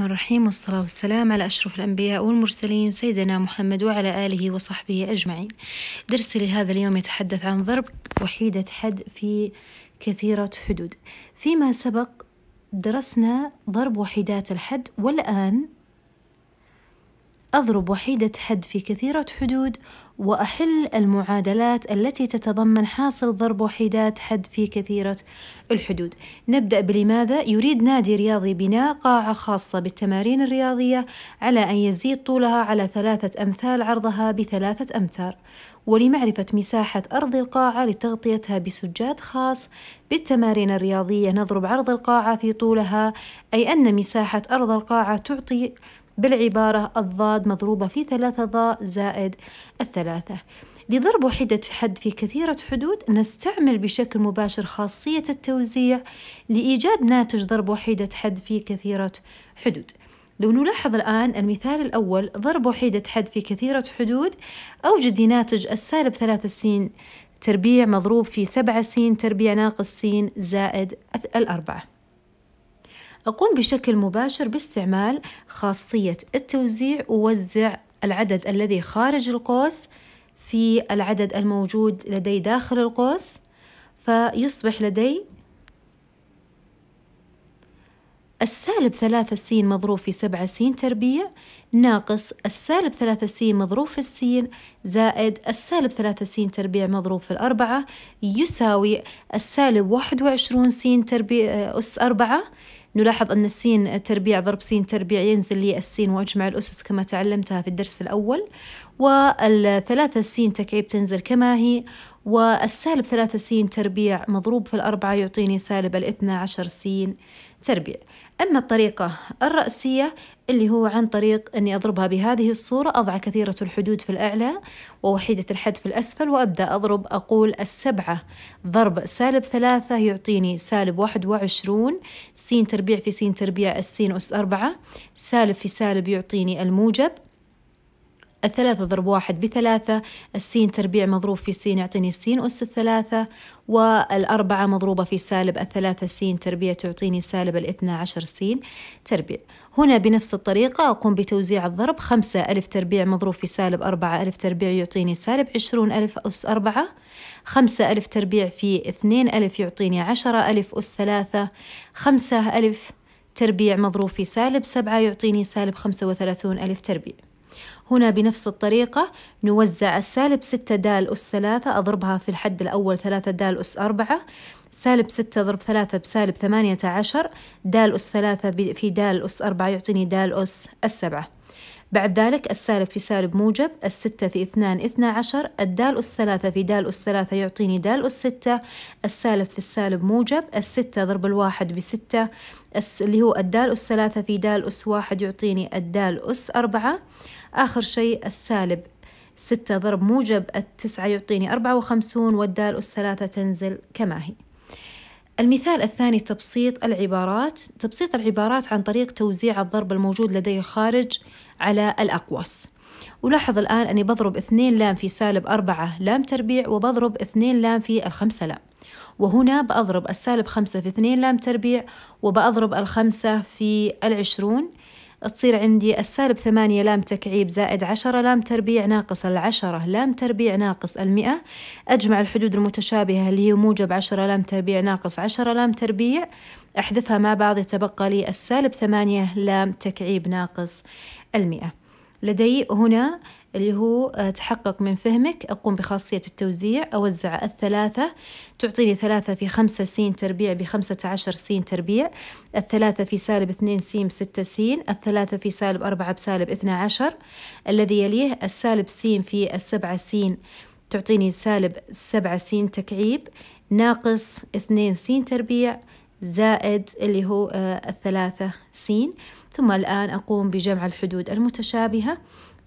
الرحمن الرحيم والصلاة والسلام على أشرف الأنبياء والمرسلين سيدنا محمد وعلى آله وصحبه أجمعين. درسي لهذا اليوم يتحدث عن ضرب وحيدة حد في كثيرة حدود. فيما سبق درسنا ضرب وحيدات الحد والآن أضرب وحيدة حد في كثيرة حدود وأحل المعادلات التي تتضمن حاصل ضرب وحيدات حد في كثيرة الحدود. نبدأ بلماذا؟ يريد نادي رياضي بناء قاعة خاصة بالتمارين الرياضية على أن يزيد طولها على ثلاثة أمثال عرضها بثلاثة أمتار. ولمعرفة مساحة أرض القاعة لتغطيتها بسجاد خاص بالتمارين الرياضية نضرب عرض القاعة في طولها أي أن مساحة أرض القاعة تعطي بالعبارة الضاد مضروبة في ثلاثة ضاء زائد الثلاثة. لضرب وحدة حد في كثيرة حدود نستعمل بشكل مباشر خاصية التوزيع لإيجاد ناتج ضرب وحيدة حد في كثيرة حدود. لو نلاحظ الآن المثال الأول ضرب وحيدة حد في كثيرة حدود أوجد ناتج السالب ثلاثة سين تربيع مضروب في سبعة سين تربيع ناقص سين زائد الأربعة. أقوم بشكل مباشر باستعمال خاصية التوزيع ووزع العدد الذي خارج القوس في العدد الموجود لدي داخل القوس فيصبح لدي السالب ثلاثة سين مضروب في سبعة سين تربيع ناقص السالب ثلاثة سين مضروب في السين زائد السالب ثلاثة سين تربيع مضروب في الأربعة يساوي السالب واحد وعشرون سين تربيع أس أربعة نلاحظ أن السين تربيع ضرب سين تربيع ينزل لي السين وأجمع الأسس كما تعلمتها في الدرس الأول. والثلاثة سين تكعيب تنزل كما هي. والسالب ثلاثة سين تربيع مضروب في الأربعة يعطيني سالب الاثنى عشر سين تربيع. أما الطريقة الرأسية اللي هو عن طريق أني أضربها بهذه الصورة أضع كثيرة الحدود في الأعلى ووحيدة الحد في الأسفل وأبدأ أضرب أقول السبعة ضرب سالب ثلاثة يعطيني سالب واحد وعشرون سين تربيع في سين تربيع السين أس أربعة سالب في سالب يعطيني الموجب. الثلاثة ضرب واحد بثلاثة السين تربيع مضروب في سين يعطيني السين أس الثلاثة والأربعة مضروبة في سالب الثلاثة سين تربيع تعطيني سالب الاثنى عشر سين تربيع. هنا بنفس الطريقة أقوم بتوزيع الضرب خمسة ألف تربيع مضروب في سالب أربعة ألف تربيع يعطيني سالب عشرون ألف أس أربعة خمسة ألف تربيع في اثنين ألف يعطيني عشرة ألف أس ثلاثة خمسة ألف تربيع مضروب في سالب سبعة يعطيني سالب خمسة وثلاثون ألف تربيع. هنا بنفس الطريقة نوزع السالب ستة دال أس ثلاثة أضربها في الحد الأول ثلاثة دال أس أربعة سالب ستة ضرب ثلاثة بسالب ثمانية عشر دال أس ثلاثة في دال أس أربعة يعطيني دال أس السبعة. بعد ذلك السالب في سالب موجب الستة في اثنان اثنى عشر الدال أس ثلاثة في دال أس ثلاثة يعطيني دال أس ستة السالب في السالب موجب الستة ضرب الواحد بستة اللي هو الدال أس ثلاثة في دال أس واحد يعطيني الدال أس أربعة. آخر شيء السالب ستة ضرب موجب التسعة يعطيني أربعة وخمسون والدال أس ثلاثة تنزل كما هي. المثال الثاني تبسيط العبارات. تبسيط العبارات عن طريق توزيع الضرب الموجود لدي خارج على الأقواس. ولاحظ الآن أني بضرب اثنين لام في سالب أربعة لام تربيع وبضرب اثنين لام في الخمسة لام. وهنا بأضرب السالب خمسة في اثنين لام تربيع وبأضرب الخمسة في العشرون. تصير عندي السالب ثمانية لام تكعيب زائد عشرة لام تربيع ناقص العشرة لام تربيع ناقص المئة. أجمع الحدود المتشابهة اللي هي موجب عشرة لام تربيع ناقص عشرة لام تربيع. أحذفها مع بعض يتبقى لي السالب ثمانية لام تكعيب ناقص المئة. لدي هنا اللي هو آه، تحقق من فهمك أقوم بخاصية التوزيع أوزع الثلاثة. تعطيني ثلاثة في خمسة سين تربيع بخمسة عشر سين تربيع. الثلاثة في سالب اثنين سين ستة سين. الثلاثة في سالب أربعة بسالب اثنى عشر. الذي يليه السالب سين في السبعة سين. تعطيني سالب سبعة سين تكعيب. ناقص اثنين سين تربيع. زائد اللي هو آه، الثلاثة سين. ثم الآن أقوم بجمع الحدود المتشابهة.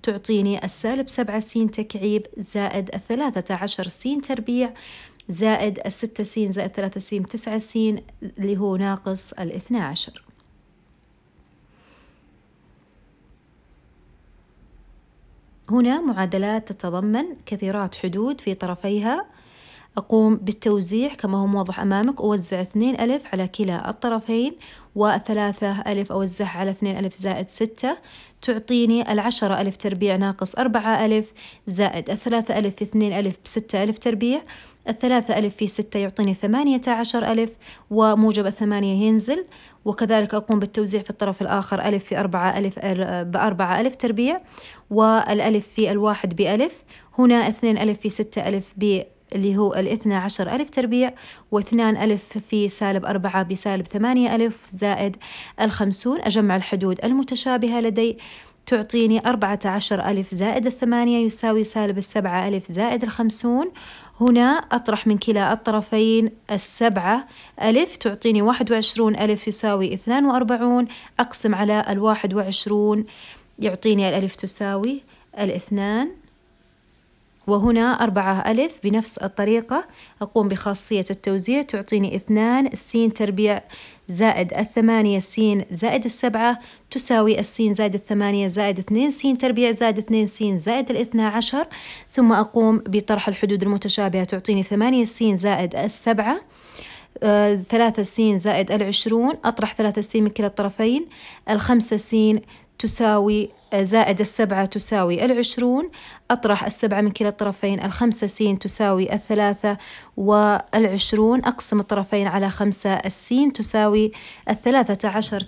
تعطيني السالب سبعة سين تكعيب زائد الثلاثة عشر سين تربيع زائد الستة سين زائد ثلاثة سين تسعة سين اللي هو ناقص الاثنى عشر. هنا معادلات تتضمن كثيرات حدود في طرفيها. أقوم بالتوزيع كما هو موضح أمامك. أوزع اثنين ألف على كلا الطرفين وثلاثة ألف أوزعها على اثنين ألف زائد ستة. تعطيني العشرة ألف تربيع ناقص أربعة ألف زائد الثلاثة ألف في اثنين ألف بستة ألف تربيع. الثلاثة ألف في ستة يعطيني ثمانية عشر ألف وموجب الثمانية ينزل. وكذلك أقوم بالتوزيع في الطرف الآخر ألف في أربعة ألف بأربعة ألف تربيع والألف في الواحد بألف. هنا اثنين ألف في ستة ألف اللي هو الاثنى عشر ألف تربيع واثنان ألف في سالب أربعة بسالب ثمانية ألف زائد الخمسون أجمع الحدود المتشابهة لدي تعطيني أربعة عشر ألف زائد الثمانية يساوي سالب السبعة ألف زائد الخمسون. هنا أطرح من كلا الطرفين السبعة ألف تعطيني واحد وعشرون ألف يساوي اثنان وأربعون. أقسم على الواحد وعشرون يعطيني الألف تساوي الاثنان. وهنا أربعة ألف بنفس الطريقة. أقوم بخاصية التوزيع تعطيني اثنان السين تربيع زائد الثمانية سين زائد السبعة تساوي السين زائد الثمانية زائد اثنين سين تربيع زائد اثنين سين زائد الاثنى عشر. ثم أقوم بطرح الحدود المتشابهة تعطيني ثمانية سين زائد السبعة. آه، ثلاثة سين زائد العشرون. أطرح ثلاثة سين من كلا الطرفين. الخمسة سين تساوي زائد السبعة تساوي العشرون. أطرح السبعة من كلا الطرفين الخمسة سين تساوي الثلاثة والعشرون. أقسم الطرفين على خمسة السين تساوي الثلاثة عشر